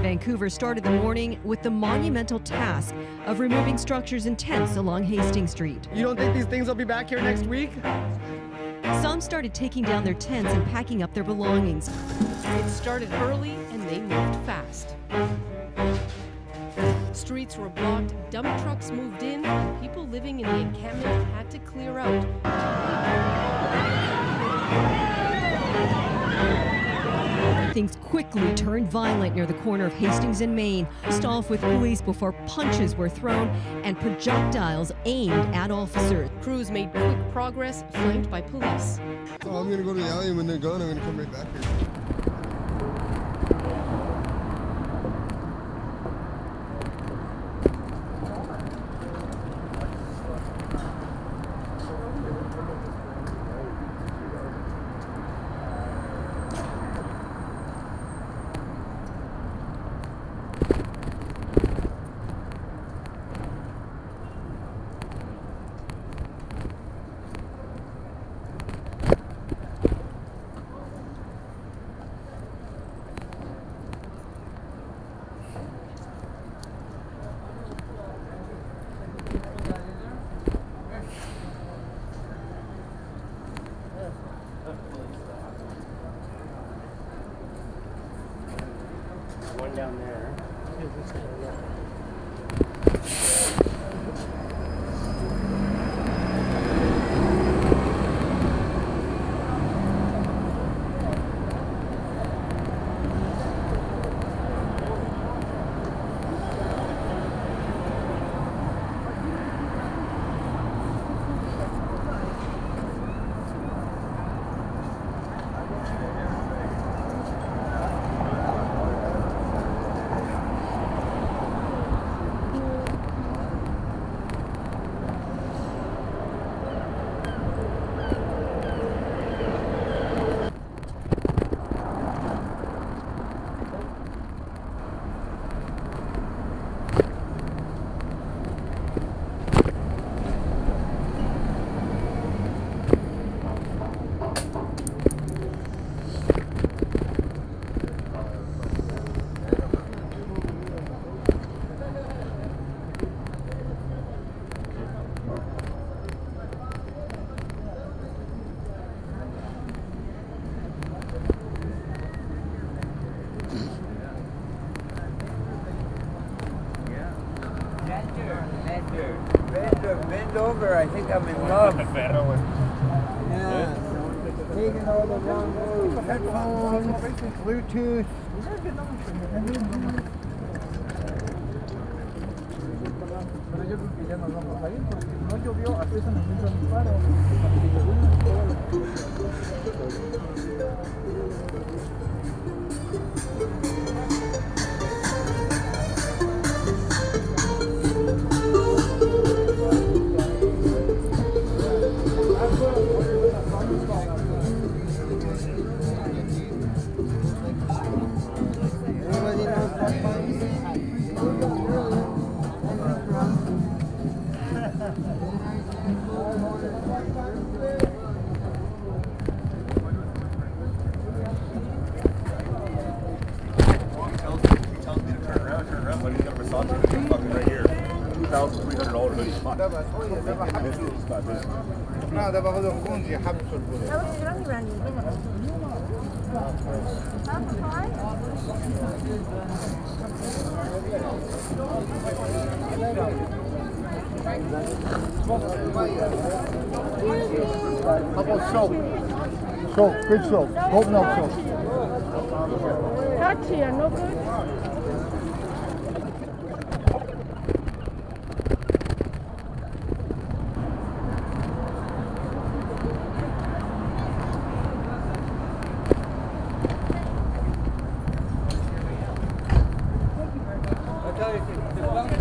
in Vancouver started the morning with the monumental task of removing structures and tents along Hastings Street. You don't think these things will be back here next week? Some started taking down their tents and packing up their belongings. It started early and they moved fast. Streets were blocked, dump trucks moved in, and people living in the encampment had to clear out. Things quickly turned violent near the corner of Hastings and Main. off with police before punches were thrown and projectiles aimed at officers. Crews made quick progress, flanked by police. Oh, I'm gonna go to the alley and when they're gone, I'm gonna come right back here. Down there. Bend. I think I'm in love. Yeah. Taking all the wrong moves. Headphones, Bluetooth. fucking right here. Two thousand three hundred dollars hoodie. Fuck. This is not this. لا ده باخده خونجي حبسه البوليس How about soap? Soap, good soap, goat milk soap. Touch here, no good. I tell you,